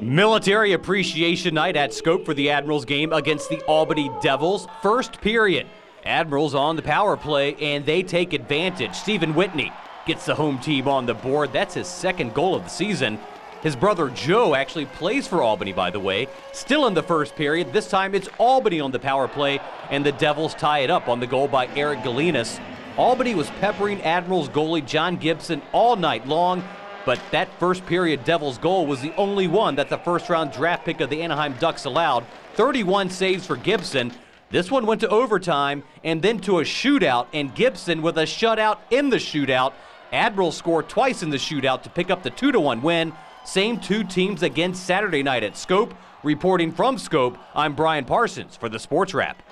Military Appreciation Night at Scope for the Admirals game against the Albany Devils. First period. Admirals on the power play and they take advantage. Steven Whitney gets the home team on the board. That's his second goal of the season. His brother Joe actually plays for Albany, by the way. Still in the first period. This time it's Albany on the power play, and the Devils tie it up on the goal by Eric Gelinas. Albany was peppering Admirals goalie John Gibson all night long, but that first period Devils goal was the only one that the first round draft pick of the Anaheim Ducks allowed. 31 saves for Gibson. This one went to overtime and then to a shootout, and Gibson with a shutout in the shootout. Admiral scored twice in the shootout to pick up the 2 1 win. Same two teams again Saturday night at Scope. Reporting from Scope, I'm Brian Parsons for the Sports Wrap.